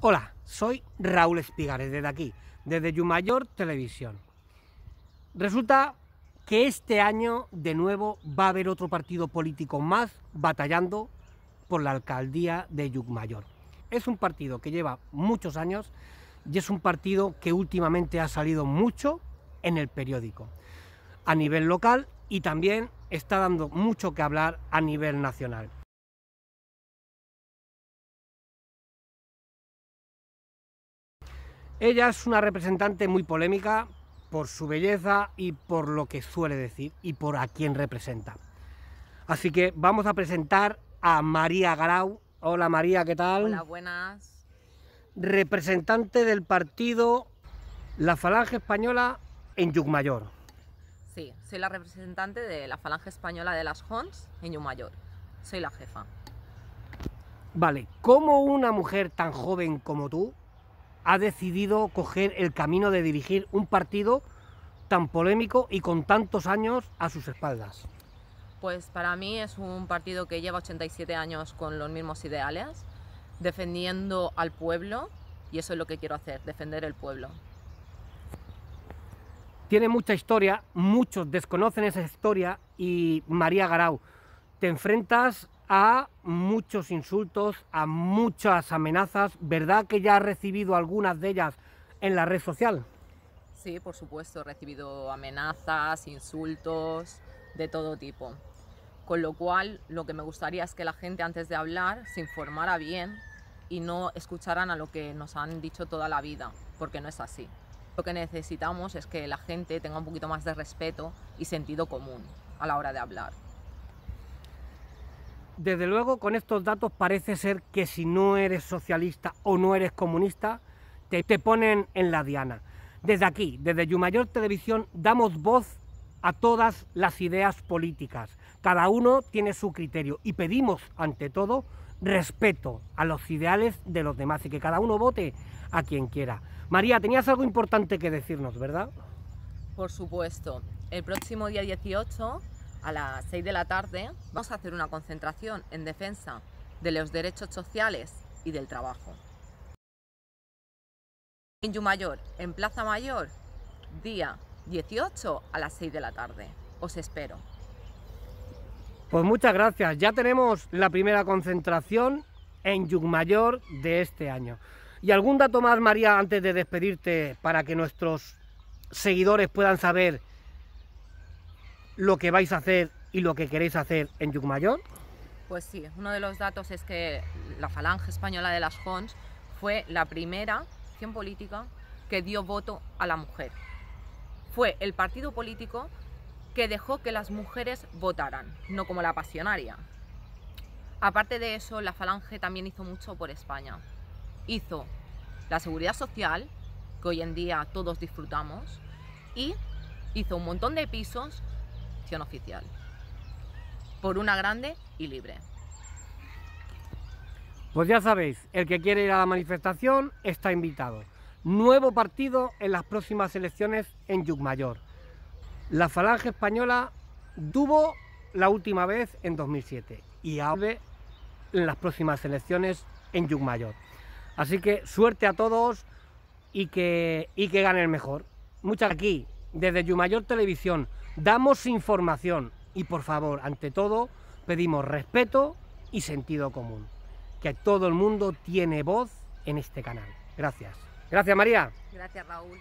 Hola, soy Raúl Espigares, desde aquí, desde Yumayor Televisión. Resulta que este año, de nuevo, va a haber otro partido político más batallando por la alcaldía de Yumayor. Es un partido que lleva muchos años y es un partido que últimamente ha salido mucho en el periódico, a nivel local y también está dando mucho que hablar a nivel nacional. Ella es una representante muy polémica por su belleza y por lo que suele decir y por a quién representa. Así que vamos a presentar a María Garau. Hola María, ¿qué tal? Hola, buenas. Representante del partido La Falange Española en Yucmayor. Sí, soy la representante de la Falange Española de las Hons en Yucmayor. Soy la jefa. Vale, ¿cómo una mujer tan joven como tú ha decidido coger el camino de dirigir un partido tan polémico y con tantos años a sus espaldas? Pues para mí es un partido que lleva 87 años con los mismos ideales, defendiendo al pueblo, y eso es lo que quiero hacer, defender el pueblo. Tiene mucha historia, muchos desconocen esa historia y María Garau, te enfrentas a muchos insultos, a muchas amenazas. ¿Verdad que ya has recibido algunas de ellas en la red social? Sí, por supuesto, he recibido amenazas, insultos, de todo tipo. Con lo cual, lo que me gustaría es que la gente antes de hablar se informara bien y no escucharan a lo que nos han dicho toda la vida, porque no es así. Lo que necesitamos es que la gente tenga un poquito más de respeto y sentido común a la hora de hablar. Desde luego, con estos datos parece ser que si no eres socialista o no eres comunista, te, te ponen en la diana. Desde aquí, desde Yumayor Televisión, damos voz a todas las ideas políticas. Cada uno tiene su criterio y pedimos, ante todo, respeto a los ideales de los demás y que cada uno vote a quien quiera. María, tenías algo importante que decirnos, ¿verdad? Por supuesto. El próximo día 18 a las 6 de la tarde vamos a hacer una concentración en defensa de los derechos sociales y del trabajo. En Yumayor, en Plaza Mayor, día 18 a las 6 de la tarde. Os espero. Pues muchas gracias. Ya tenemos la primera concentración en Yumayor de este año. ¿Y algún dato más, María, antes de despedirte, para que nuestros seguidores puedan saber lo que vais a hacer y lo que queréis hacer en Yucmayor? Pues sí, uno de los datos es que la Falange Española de las Jons fue la primera acción política que dio voto a la mujer. Fue el partido político que dejó que las mujeres votaran, no como la pasionaria. Aparte de eso, la Falange también hizo mucho por España. Hizo la seguridad social, que hoy en día todos disfrutamos, y hizo un montón de pisos oficial. Por una grande y libre. Pues ya sabéis, el que quiere ir a la manifestación está invitado. Nuevo partido en las próximas elecciones en Yucmayor. La Falange Española tuvo la última vez en 2007 y ahora en las próximas elecciones en Yucmayor. Así que suerte a todos y que, y que mejor. Muchas aquí, desde Yumayor Televisión, Damos información y por favor, ante todo, pedimos respeto y sentido común. Que todo el mundo tiene voz en este canal. Gracias. Gracias María. Gracias Raúl.